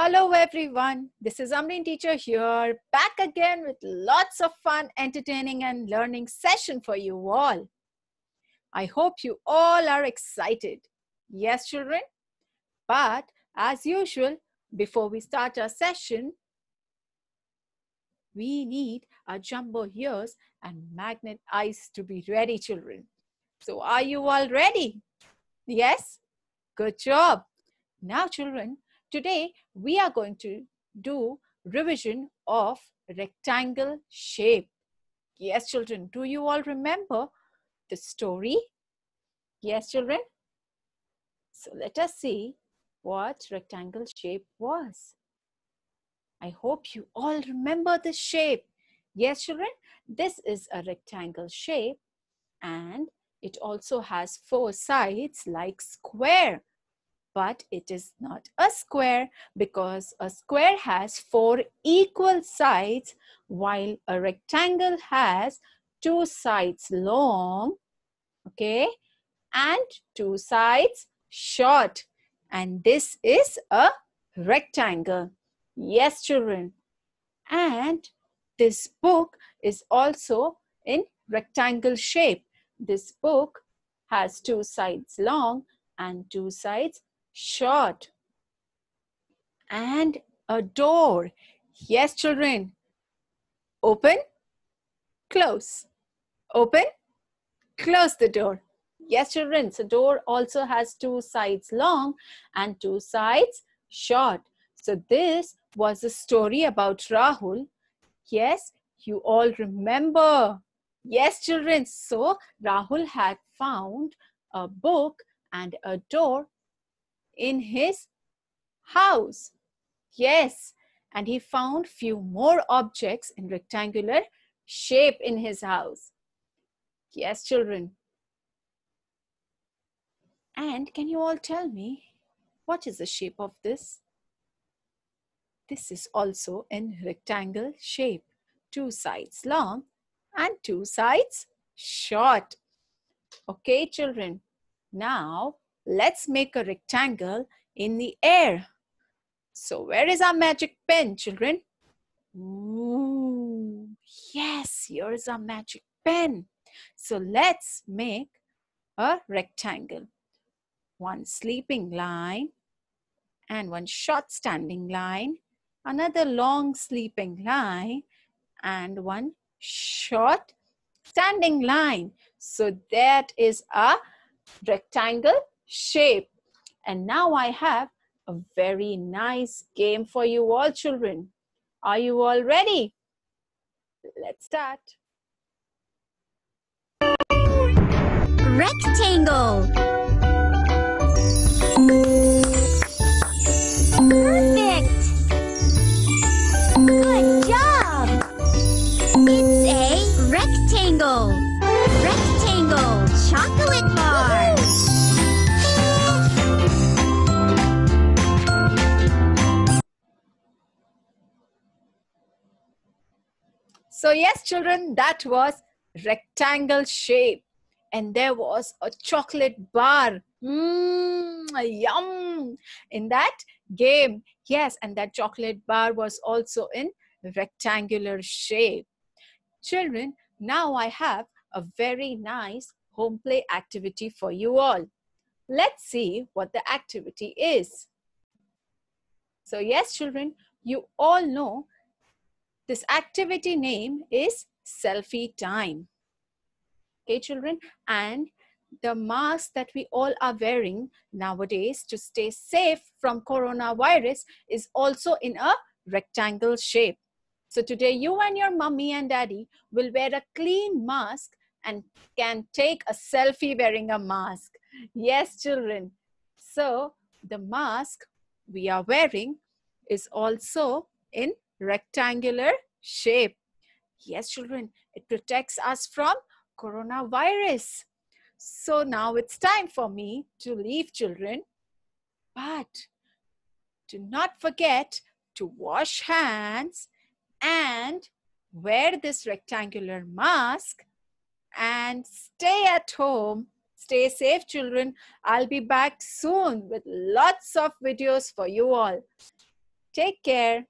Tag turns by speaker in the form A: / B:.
A: Hello everyone, this is Amreen teacher here, back again with lots of fun, entertaining and learning session for you all. I hope you all are excited. Yes children? But as usual, before we start our session, we need our jumbo ears and magnet eyes to be ready children. So are you all ready? Yes? Good job. Now children, Today, we are going to do revision of rectangle shape. Yes, children, do you all remember the story? Yes, children? So let us see what rectangle shape was. I hope you all remember the shape. Yes, children, this is a rectangle shape and it also has four sides like square but it is not a square because a square has four equal sides while a rectangle has two sides long, okay, and two sides short. And this is a rectangle. Yes, children. And this book is also in rectangle shape. This book has two sides long and two sides short. And a door. Yes, children. Open, close. Open, close the door. Yes, children. So door also has two sides long and two sides short. So this was a story about Rahul. Yes, you all remember. Yes, children. So Rahul had found a book and a door in his house. Yes, and he found few more objects in rectangular shape in his house. Yes, children. And can you all tell me what is the shape of this? This is also in rectangle shape. Two sides long and two sides short. Okay, children. Now, Let's make a rectangle in the air. So where is our magic pen, children? Ooh, yes, here's our magic pen. So let's make a rectangle. One sleeping line and one short standing line, another long sleeping line and one short standing line. So that is a rectangle shape. And now I have a very nice game for you all children. Are you all ready? Let's start.
B: Rectangle. Perfect. Good job. It's a rectangle. Rectangle chocolate bar.
A: So yes, children, that was rectangle shape. And there was a chocolate bar. Mmm, yum. In that game, yes, and that chocolate bar was also in rectangular shape. Children, now I have a very nice home play activity for you all. Let's see what the activity is. So yes, children, you all know this activity name is selfie time. Okay, children? And the mask that we all are wearing nowadays to stay safe from coronavirus is also in a rectangle shape. So today you and your mommy and daddy will wear a clean mask and can take a selfie wearing a mask. Yes, children. So the mask we are wearing is also in rectangular shape. Yes, children, it protects us from coronavirus. So now it's time for me to leave children. But do not forget to wash hands and wear this rectangular mask and stay at home. Stay safe, children. I'll be back soon with lots of videos for you all. Take care.